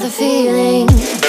the feeling.